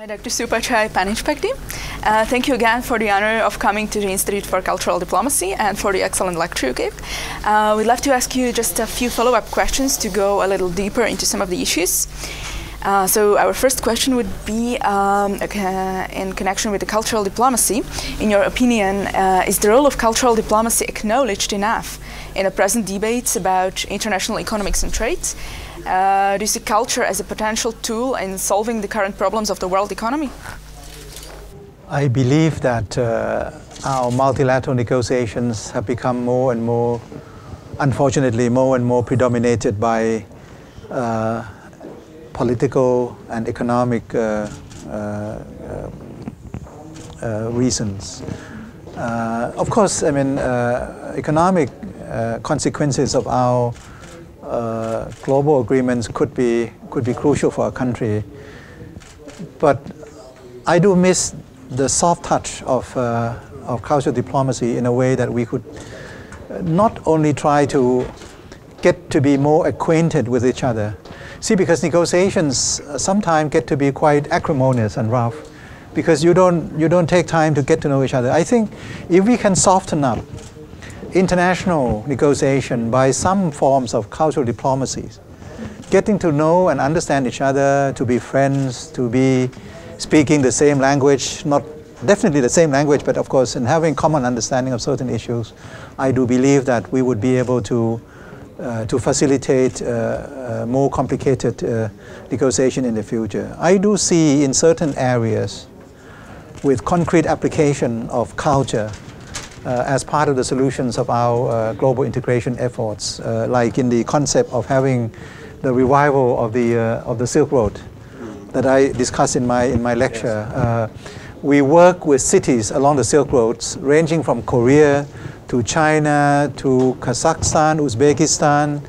Hi, Dr. Supachai Panitchpakdi. Uh, thank you again for the honor of coming to the Institute for Cultural Diplomacy and for the excellent lecture you gave. Uh, we'd love to ask you just a few follow-up questions to go a little deeper into some of the issues. Uh, so our first question would be um, in connection with the cultural diplomacy. In your opinion, uh, is the role of cultural diplomacy acknowledged enough in the present debates about international economics and trade? Uh, do you see culture as a potential tool in solving the current problems of the world economy? I believe that uh, our multilateral negotiations have become more and more, unfortunately, more and more predominated by uh, political and economic uh, uh, uh, reasons. of course, I mean, economic consequences of our Uh, global agreements could be could be crucial for a country, but I do miss the soft touch of, uh, of cultural diplomacy in a way that we could uh, not only try to get to be more acquainted with each other. See, because negotiations uh, sometimes get to be quite acrimonious and rough because you don't, you don't take time to get to know each other. I think if we can soften up international negotiation by some forms of cultural diplomacy, getting to know and understand each other, to be friends, to be speaking the same language, not definitely the same language, but of course in having common understanding of certain issues, I do believe that we would be able to uh, to facilitate uh, uh, more complicated uh, negotiation in the future. I do see in certain areas with concrete application of culture as part of the solutions of our uh, global integration efforts, like in the concept of having the revival of the, of the Silk Road that I discussed in my, in my lecture. Uh, we work with cities along the Silk Roads, ranging from Korea to China to Kazakhstan, Uzbekistan,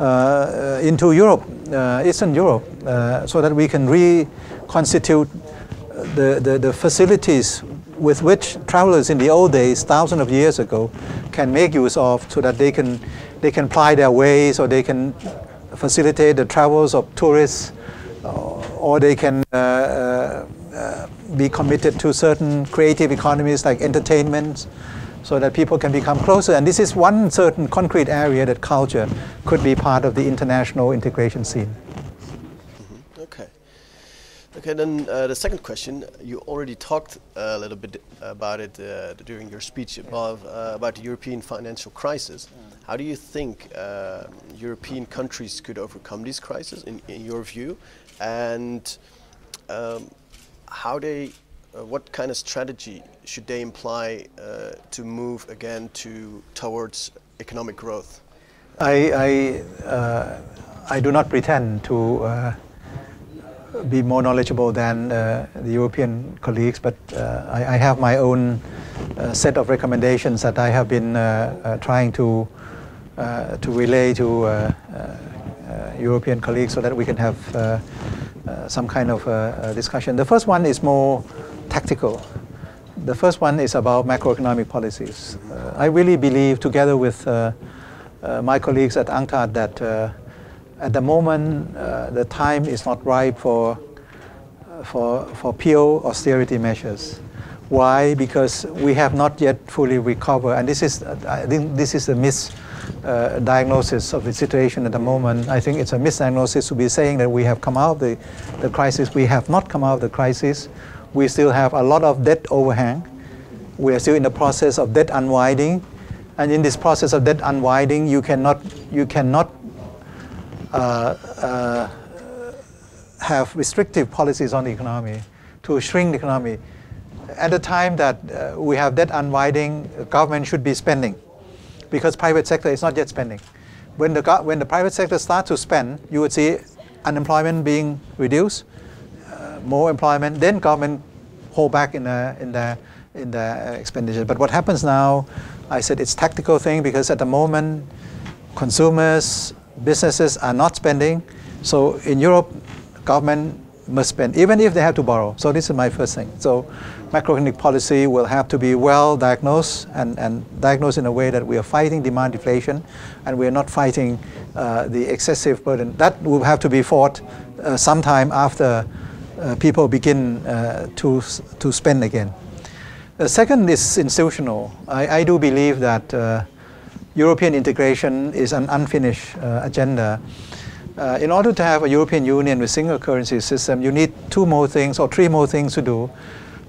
uh, into Europe, uh, Eastern Europe, uh, so that we can reconstitute the, the, the facilities with which travelers in the old days, thousands of years ago, can make use of so that they can, they can ply their ways or they can facilitate the travels of tourists or they can uh, uh, uh, be committed to certain creative economies like entertainment so that people can become closer. And this is one certain concrete area that culture could be part of the international integration scene. Okay. Okay, then uh, the second question, you already talked a little bit about it uh, during your speech above, uh, about the European financial crisis. How do you think European countries could overcome this crisis, in, in your view? and um, how they, uh, what kind of strategy should they imply uh, to move again to towards economic growth? I, I, uh, I do not pretend to uh, be more knowledgeable than uh, the European colleagues, but uh, I, I, have my own uh, set of recommendations that I have been uh, uh, trying to, to relay to uh, European colleagues so that we can have uh, uh, some kind of discussion. The first one is more tactical. The first one is about macroeconomic policies. I really believe, together with my colleagues at UNCTAD, that at the moment the time is not ripe for for, for pure austerity measures. Why? Because we have not yet fully recovered, and this is, I think this is a miss uh, diagnosis of the situation at the moment. I think it's a misdiagnosis to be saying that we have come out of the, the crisis. We have not come out of the crisis. We still have a lot of debt overhang. We are still in the process of debt unwinding. And in this process of debt unwinding, you cannot, you cannot uh, uh, have restrictive policies on the economy to shrink the economy. At the time that uh, we have debt unwinding, government should be spending because private sector is not yet spending. When the, when the private sector starts to spend, you would see unemployment being reduced, uh, more employment, then government hold back in the, in the, in the expenditure. But what happens now, I said it's tactical thing because at the moment, consumers, businesses are not spending. So in Europe, government must spend, even if they have to borrow. So this is my first thing. So macroeconomic policy will have to be well diagnosed and, and diagnosed in a way that we are fighting demand deflation and we are not fighting uh, the excessive burden. That will have to be fought uh, sometime after uh, people begin uh, to, to spend again. The second is institutional. I, I do believe that uh, European integration is an unfinished uh, agenda. Uh, in order to have a European Union with single currency system, you need two more things or three more things to do.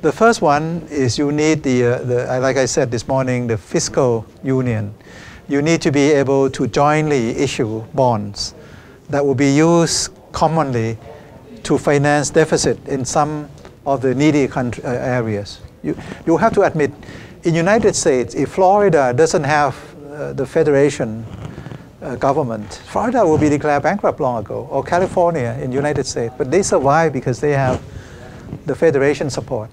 The first one is you need the, uh, the like I said this morning, the fiscal union. You need to be able to jointly issue bonds that will be used commonly to finance deficit in some of the needy country, uh, areas. You, you have to admit, in United States, if Florida doesn't have uh, the federation uh, government, Florida will be declared bankrupt long ago, or California in United States. But they survive because they have the federation support.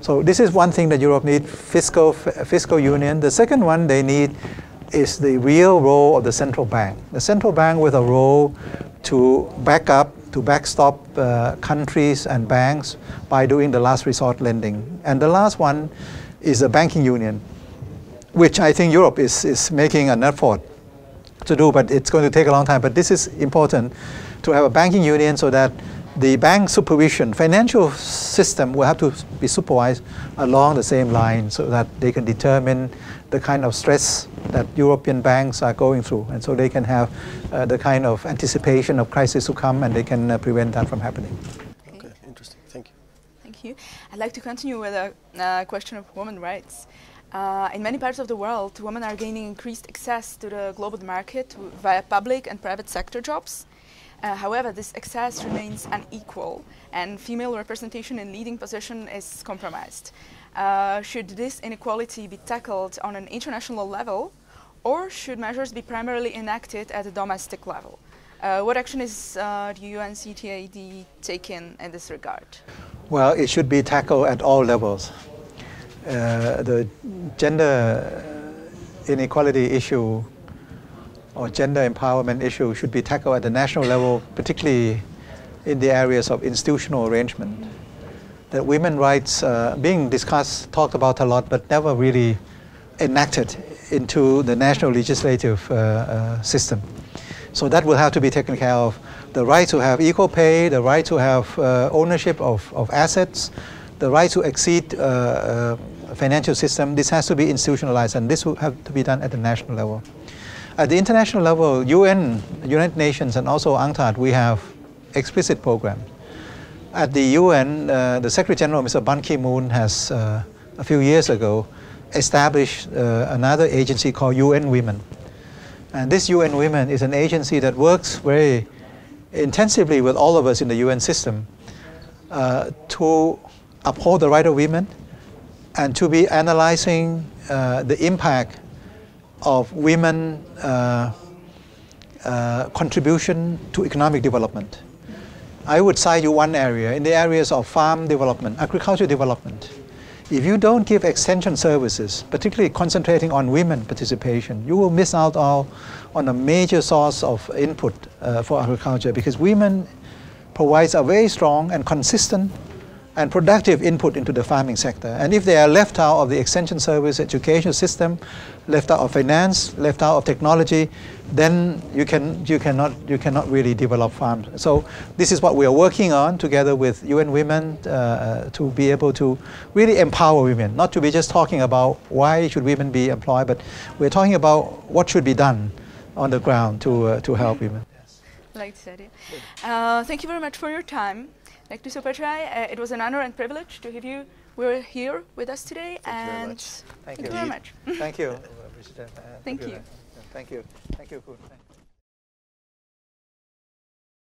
So this is one thing that Europe needs, fiscal, fiscal union. The second one they need is the real role of the central bank. The central bank with a role to back up, to backstop uh, countries and banks by doing the last resort lending. And the last one is the banking union, which I think Europe is, is making an effort to do, but it's going to take a long time. But this is important to have a banking union so that the bank supervision, financial system will have to be supervised along the same line so that they can determine the kind of stress that European banks are going through. And so they can have uh, the kind of anticipation of crisis to come and they can uh, prevent that from happening. Okay, interesting. Thank you. Thank you. I'd like to continue with a uh, question of women rights. Uh, in many parts of the world, women are gaining increased access to the global market via public and private sector jobs. Uh, however, this access remains unequal and female representation in leading position is compromised. Uh, should this inequality be tackled on an international level or should measures be primarily enacted at a domestic level? Uh, what action is uh, the UNCTAD taking in this regard? Well, it should be tackled at all levels. Uh, the gender inequality issue or gender empowerment issue should be tackled at the national level, particularly in the areas of institutional arrangement. That women rights uh, being discussed, talked about a lot, but never really enacted into the national legislative uh, uh, system. So that will have to be taken care of. The right to have equal pay, the right to have uh, ownership of, of assets, the right to exceed uh, uh, financial system, this has to be institutionalized and this will have to be done at the national level. At the international level, UN, United Nations, and also UNCTAD, we have explicit programs. At the UN, uh, the Secretary General, Mr. Ban Ki-moon, has uh, a few years ago established uh, another agency called UN Women. And this UN Women is an agency that works very intensively with all of us in the UN system uh, to uphold the right of women and to be analyzing uh, the impact of women uh, uh, contribution to economic development. I would cite you one area, in the areas of farm development, agriculture development. If you don't give extension services, particularly concentrating on women participation, you will miss out on a major source of input uh, for agriculture because women provides a very strong and consistent and productive input into the farming sector. And if they are left out of the extension service education system, left out of finance, left out of technology, then you, can, you, cannot, you cannot really develop farms. So this is what we are working on together with UN Women uh, uh, to be able to really empower women, not to be just talking about why should women be employed, but we're talking about what should be done on the ground to, uh, to help women. Like said, uh, thank you very much for your time. Dr. Supachai, uh, it was an honor and privilege to have you we're here with us today. Thank and you very much. Thank, thank you you very much. Thank you. Thank you. Thank you. Thank you. Thank you.